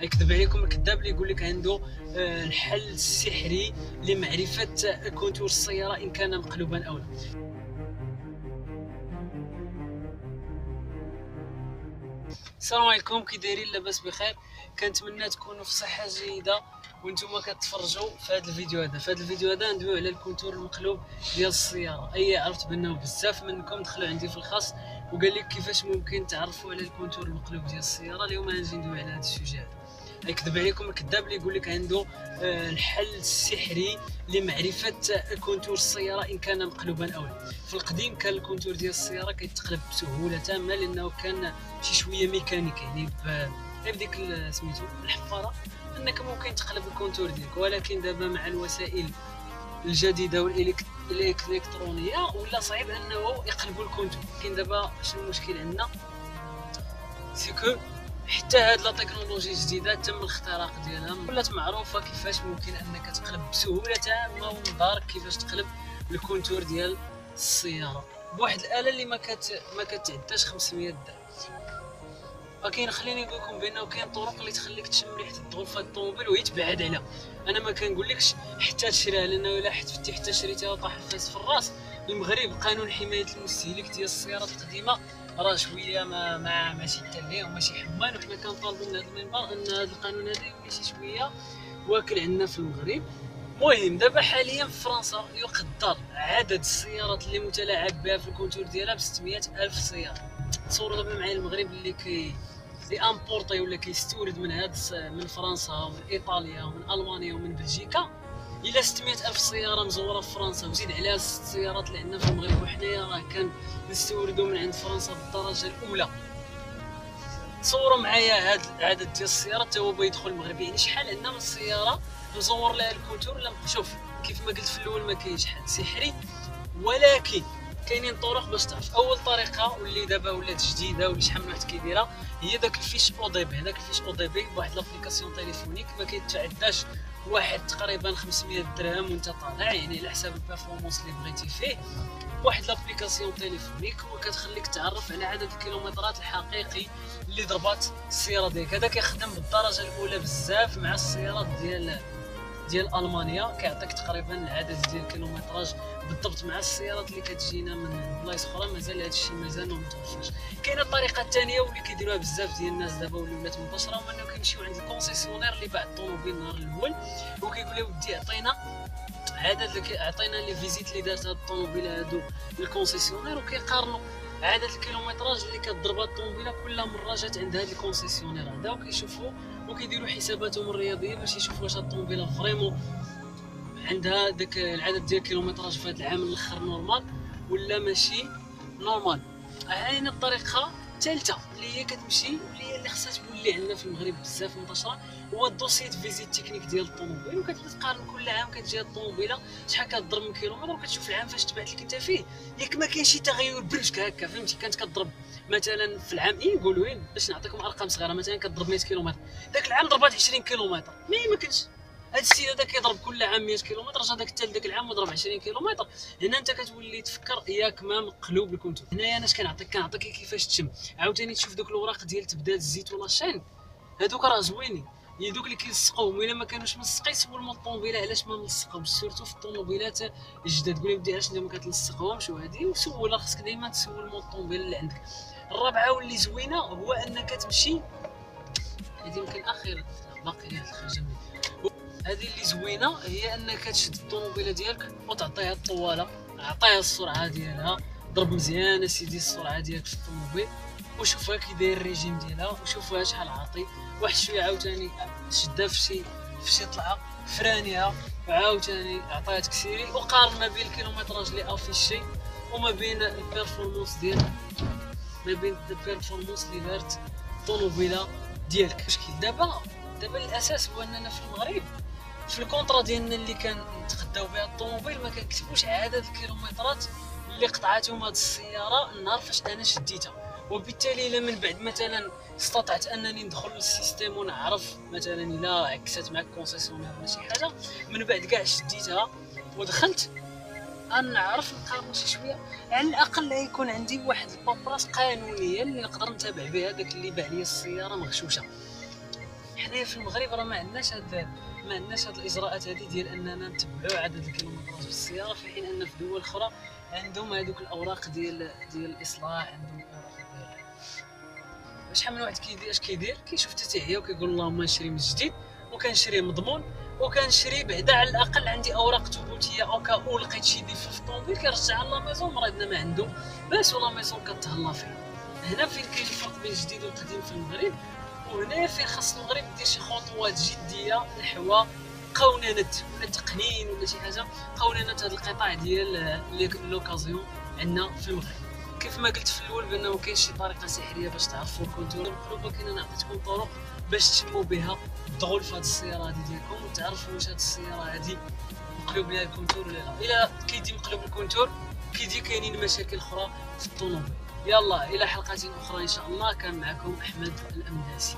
يكذب عليكم الكذاب اللي يقول لك عنده آه، الحل السحري لمعرفة compteur السيارة إن كان مقلوبا أو لا. السلام عليكم كي دايرين لاباس بخير. كنتمنى تكونوا في صحة جيدة وأنتم كتفرجوا في هذا الفيديو هذا. في هذا الفيديو هذا ندويو على ال compteur المقلوب ديال السيارة. أي عرفت بأنه بزاف منكم دخلوا عندي في الخاص وقال لك كيفاش ممكن تعرفوا على ال compteur المقلوب ديال السيارة. اليوم غنجي ندوي على هذا ال sujet هذا. يكذب عليكم الكذاب اللي يقول لك عنده آه، الحل السحري لمعرفة compteur السيارة إن كان مقلوبا أو لا. في القديم كان ال compteur ديال السيارة كيتقلب بسهولة تامة لأنه كان شي شوية ميكانيكي يعني بديك سميتو الحفارة أنك ممكن تقلب ال compteur ديالك ولكن دابا مع الوسائل الجديدة والالكترونيه ولا صعيب أنه يقلبوا ال compteur. كاين دابا شنو المشكل عندنا؟ c'est que حتى هاد la technologie جديدة تم الاختراق ديالها ولات معروفة كيفاش ممكن أنك تقلب بسهولة تامه ومن دارك كيفاش تقلب ال compteur ديال السيارة. بواحد الآلة اللي ما كت ما كتعداش 500 درهم ولكن خليني نقول لكم بأنه كاين طرق اللي تخليك تشم ريحة الدغل الطوموبيل وهي تبعد عليها. أنا ما كنقولكش حتى تشريها لأنه إلا حتفتي حتى شريتها وطاح الفاس في الرأس. المغرب قانون حماية المستهلك ديال السيارات القديمة راه شوية ما ما ماشي تالي وماشي حمان وحنا كنطالبوا من هذا المنبر أن هذا القانون هذا يولي شي شوية واكل عندنا في المغرب. المهم دابا حاليا في فرنسا يقدر عدد السيارات اللي متلاعب بها في الكونتور ديالها ب 600 ألف سيارة. تصوروا دابا معايا المغرب اللي كي لي امبورطي ولا كيستورد من هاد من فرنسا ومن إيطاليا ومن ألمانيا ومن بلجيكا. إلى 600 ألف سيارة مزورة في فرنسا وزيد عليها ست سيارات اللي عندنا في المغرب. وحنايا راه كان نستوردوا من عند فرنسا بالدرجة الأولى. تصوروا معايا هاد العدد ديال السيارات هو بيدخل المغرب. يعني شحال عندنا من السياره مزور لها ال compteur ولا شوف كيف ما قلت في الأول ما كاينش حل سحري ولكن كاينين طرق باش تعرف أول طريقة واللي دابا ولات جديدة واللي شحال من واحد كيديرها هي داك ال fiche OBD. هذاك ال fiche OBD بواحد l'application téléphonique ما كيتعداش واحد تقريبا 500 درهم وأنت طالع يعني على حساب ال performance اللي بغيتي فيه. واحد l'application téléphonique وكتخليك تعرف على عدد الكيلومترات الحقيقي اللي ضربات السيارة ديالك. هذا كيخدم بالدرجة الأولى بزاف مع السيارات ديال ديال ألمانيا كيعطيك تقريبا العدد ديال ال kilométrage بالضبط مع السيارات اللي كتجينا من بلايص أخرى مازال هذا الشيء مازال ما متوفرش كاينة الطريقة الثانية واللي كيديروها بزاف ديال الناس دابا واللي ولات منتشره هو إنه كيمشيو عند ال concessionnaire اللي باع الطوموبيل النهار الأول وكيقول له ودي عطينا عدد عطينا les visites اللي دارت هاد الطوموبيل هادو لل concessionnaire وكيقارنوا. عدد ال kilométrage اللي كتضربها الطوموبيله كل مره جات عند هاد ال concessionnaire. هذا وكيشوفوا وكيديروا حساباتهم الرياضيه باش يشوفوا واش الطوموبيلة vraiment عندها داك العدد ديال ال kilométrage في هذا العام الأخر normal ولا ماشي normal. كاينة الطريقة الثالثه اللي هي كتمشي واللي هي اللي خصها تولي عندنا في المغرب بزاف منتشرة هو ال dossier visite technique ديال الطوموبيل. وكتبدا تقارن كل عام كتجي الطوموبيلة شحال كتضرب من كيلومتر وكتشوف العام فاش تباعت لك انت فيه. ياك ما كاين شي تغير brusque هكا فهمتي؟ كانت كتضرب مثلا في العام إيه نقولوا وين باش نعطيكم أرقام صغيرة. مثلا كتضرب 100 كيلومتر. ذاك العام ضربات 20 كيلومتر. mais ما كانش هذا السيد هذا كيضرب كل عام 100 كيلومتر داك حتى ذاك العام وضرب 20 كيلومتر هنا انت كتولي تفكر ياك ما مقلوب ال compteur هنايا أنا اش كنعطيك كنعطيك كيفاش تشم. عاوتاني تشوف دوك الاوراق ديال تبدال الزيت ولا ال chaîne. هذوك راه زوينين. هي دوك اللي كيلصقوهم. الا ما كانوش ملصقين سول من الطوموبيله علاش ما ملصقهمش؟ surtout في الطوموبيلات الجداد قول ودي علاش انت ما كتلصقهمش وهادي؟ وسول خاصك ديما تسول الطوموبيله اللي عندك. الرابعة واللي زوينة هو أنك تمشي هذه يمكن أخيرا. باقي لي الخرجة. هذه اللي زوينة هي أنك تشد الطوموبيلة ديالك وتعطيها الطوالة. عطيها السرعة ديالها ضرب مزيان أسيدي السرعة ديالك في الطوموبيل وشوفها كي داير الريجيم ديالها وشوفها شحال عاطي. واحد شوية عاوتاني شدها في شي في شي طلعة فرانيها وعاوتاني عطيها تكسيري وقارن ما بين ال kilométrage اللي affiché وما بين ال performance ديال ما بين ال performance اللي دارت الطوموبيلة ديالك. مشكل دابا دابا الأساس هو أننا في المغرب في ال contrat ديالنا اللي كنتغداو بها الطوموبيل ما كنكتبوش عدد الكيلومترات اللي قطعتهم هاد السيارة النهار فاش أنا شديتها. وبالتالي إلا من بعد مثلا استطعت أنني ندخل لل système ونعرف مثلا إلا عكست معك concessionnaire ولا شي حاجة من بعد كاع شديتها ودخلت نعرف نقارن شي شوية. على الأقل يكون عندي واحد ال paperasse قانونية اللي نقدر نتابع بها داك اللي باع لي السيارة مغشوشة. حنايا في المغرب راه ما عندناش هاد ما عندناش هاد الإجراءات هذه ديال أننا نتبعوا عدد الكيلومترات بالسياره في حين أن في دول أخرى عندهم هذوك الأوراق ديال ديال الإصلاح عندهم الأوراق ديال شحال من واحد كيدير اش كيدير؟ كيشوف تتعيا وكيقول اللهم نشري من جديد وكنشري مضمون وكنشري بعدا على الأقل عندي أوراق ثبوتية au cas où لقيت شي défaut في الطوموبيل كيرجعها la maison مريضنا ما عنده باس و la maison كتهلا فيه هنا فين كاين الفرق بين الجديد والقديم في المغرب؟ وهنا فين خاص المغرب دير شي خطوات جدية نحو قوننة ولا تقنين ولا شي حاجة قوننة هذا القطاع ديال l'occasion عندنا في المغرب. كيف ما قلت في الأول بأنه كاين شي طريقة سحرية باش تعرفوا ال compteur المقلوبه كاين أنا عطيتكم طرق باش تشموا بها الدخول في هذه السيارة هذه ديالكم وتعرفوا واش هذه السيارة هذه مقلوب لها ال compteur ولا لا. إلا كيدي مقلوب ال compteur كيدي كاينين مشاكل أخرى في الطوموبيل. يلا إلى حلقة أخرى إن شاء الله. كان معكم أحمد الأمداسي.